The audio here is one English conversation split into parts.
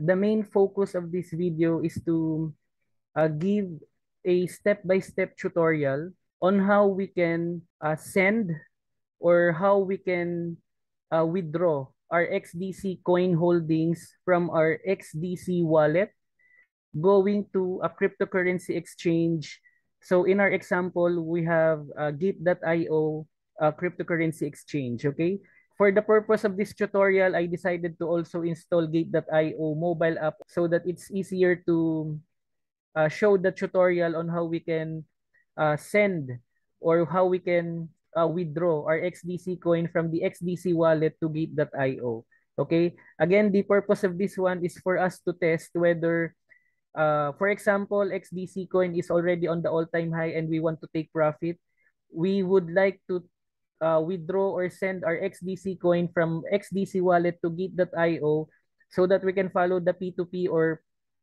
the main focus of this video is to uh, give a step-by-step -step tutorial on how we can uh, send or how we can uh, withdraw our XDC coin holdings from our XDC wallet going to a cryptocurrency exchange. So in our example, we have uh, Gate.io uh, cryptocurrency exchange, okay? For the purpose of this tutorial, I decided to also install Gate.io mobile app so that it's easier to uh, show the tutorial on how we can uh, send or how we can uh, withdraw our XDC coin from the XDC wallet to Gate.io. Okay, again, the purpose of this one is for us to test whether, uh, for example, XDC coin is already on the all-time high and we want to take profit. We would like to uh, withdraw or send our XDC coin from XDC wallet to Gate.io so that we can follow the P2P or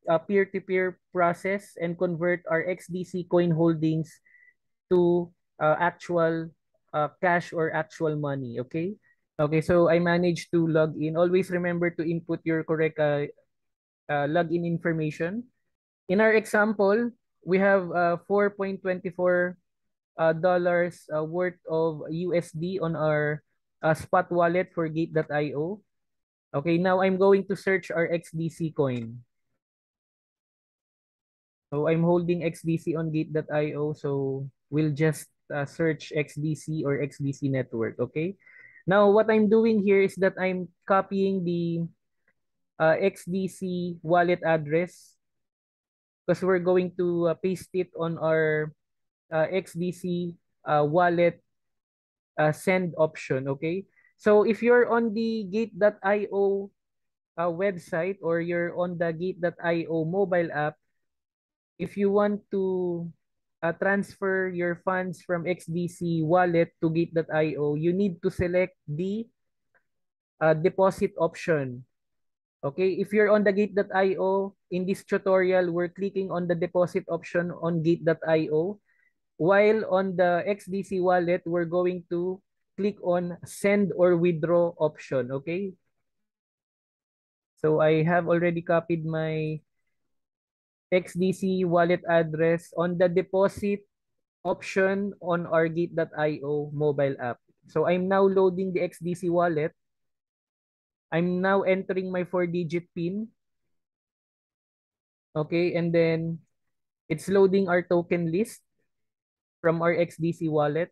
uh, peer-to-peer process and convert our XDC coin holdings to uh, actual uh, cash or actual money, okay? Okay, so I managed to log in. Always remember to input your correct uh, uh, login information. In our example, we have uh, 4.24 uh, dollars uh, worth of USD on our uh, spot wallet for Gate.io. Okay, now I'm going to search our XDC coin. So I'm holding XDC on Gate.io, so we'll just uh, search XDC or XDC network, okay? Now, what I'm doing here is that I'm copying the uh, XDC wallet address because we're going to uh, paste it on our uh, XDC uh, wallet uh, send option, okay? So if you're on the gate.io uh, website or you're on the gate.io mobile app, if you want to uh, transfer your funds from XDC wallet to Gate.io, you need to select the uh, deposit option. Okay, if you're on the Gate.io, in this tutorial, we're clicking on the deposit option on Gate.io. While on the XDC wallet, we're going to click on send or withdraw option. Okay. So I have already copied my XDC wallet address on the deposit option on our Gate.io mobile app. So I'm now loading the XDC wallet. I'm now entering my four-digit PIN. Okay, and then it's loading our token list from our XDC wallet.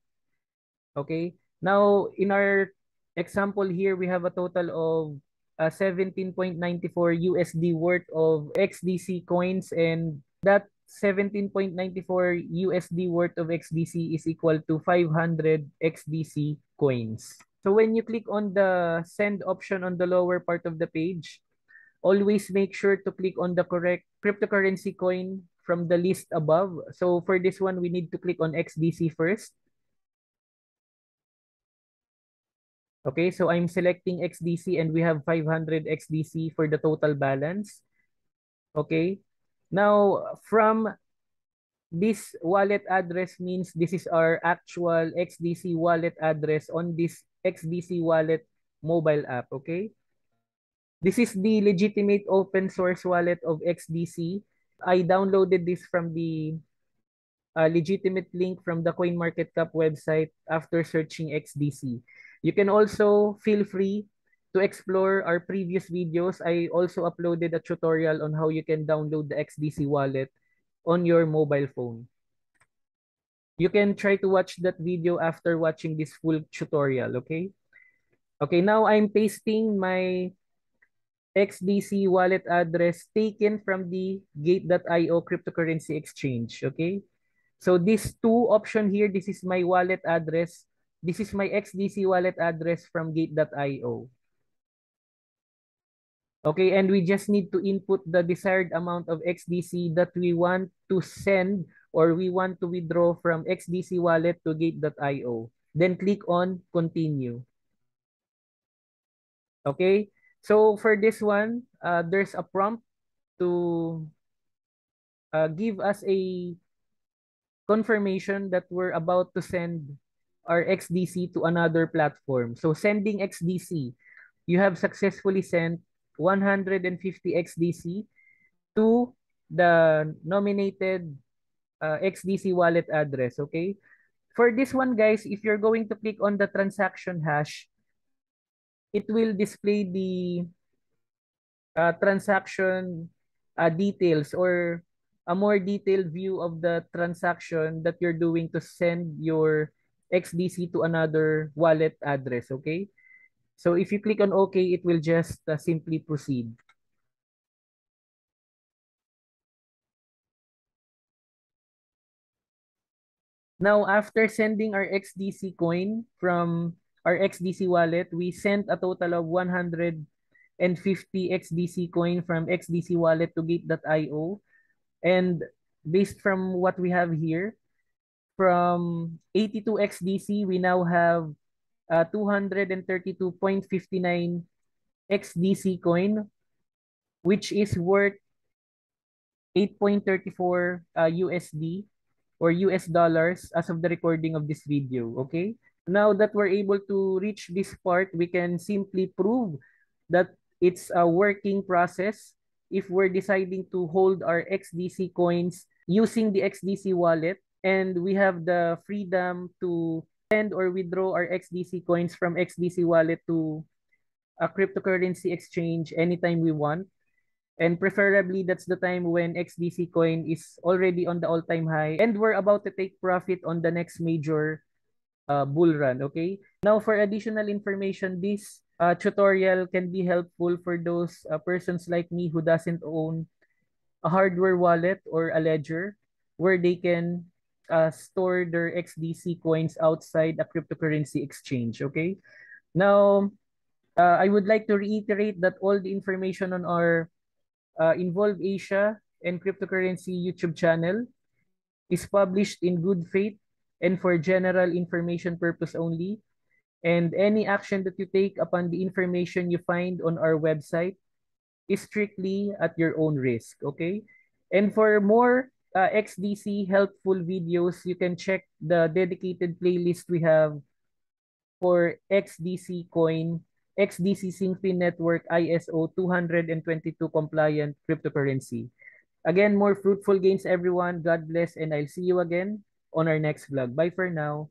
Okay, now in our example here, we have a total of uh, 17.94 USD worth of XDC coins and that 17.94 USD worth of XDC is equal to 500 XDC coins. So when you click on the send option on the lower part of the page, always make sure to click on the correct cryptocurrency coin from the list above. So for this one, we need to click on XDC first. Okay, so I'm selecting XDC and we have 500 XDC for the total balance. Okay, now from this wallet address means this is our actual XDC wallet address on this XDC wallet mobile app, okay? This is the legitimate open source wallet of XDC. I downloaded this from the uh, legitimate link from the CoinMarketCap website after searching XDC. You can also feel free to explore our previous videos. I also uploaded a tutorial on how you can download the XDC wallet on your mobile phone. You can try to watch that video after watching this full tutorial, okay? Okay, now I'm pasting my XDC wallet address taken from the Gate.io cryptocurrency exchange, okay? So these two option here, this is my wallet address This is my XDC wallet address from gate.io. Okay, and we just need to input the desired amount of XDC that we want to send or we want to withdraw from XDC wallet to gate.io. Then click on continue. Okay, so for this one, uh, there's a prompt to uh, give us a confirmation that we're about to send our XDC to another platform. So sending XDC, you have successfully sent 150 XDC to the nominated uh, XDC wallet address, okay? For this one, guys, if you're going to click on the transaction hash, it will display the uh, transaction uh, details or a more detailed view of the transaction that you're doing to send your XDC to another wallet address, okay? So if you click on OK, it will just uh, simply proceed. Now, after sending our XDC coin from our XDC wallet, we sent a total of 150 XDC coin from XDC wallet to gate.io. And based from what we have here, from 82 XDC, we now have uh, 232.59 XDC coin, which is worth 8.34 uh, USD or US dollars as of the recording of this video, okay? Now that we're able to reach this part, we can simply prove that it's a working process if we're deciding to hold our XDC coins using the XDC wallet and we have the freedom to send or withdraw our XDC coins from XDC wallet to a cryptocurrency exchange anytime we want. And preferably, that's the time when XDC coin is already on the all-time high and we're about to take profit on the next major uh, bull run, okay? Now, for additional information, this uh, tutorial can be helpful for those uh, persons like me who doesn't own a hardware wallet or a ledger where they can uh, store their XDC coins outside a cryptocurrency exchange, okay? Now, uh, I would like to reiterate that all the information on our uh, Involve Asia and Cryptocurrency YouTube channel is published in good faith and for general information purpose only. And any action that you take upon the information you find on our website is strictly at your own risk, okay? And for more uh, XDC helpful videos, you can check the dedicated playlist we have for XDC coin XDC XinFin Network ISO 222 compliant cryptocurrency. Again, more fruitful gains everyone. God bless and I'll see you again on our next vlog. Bye for now.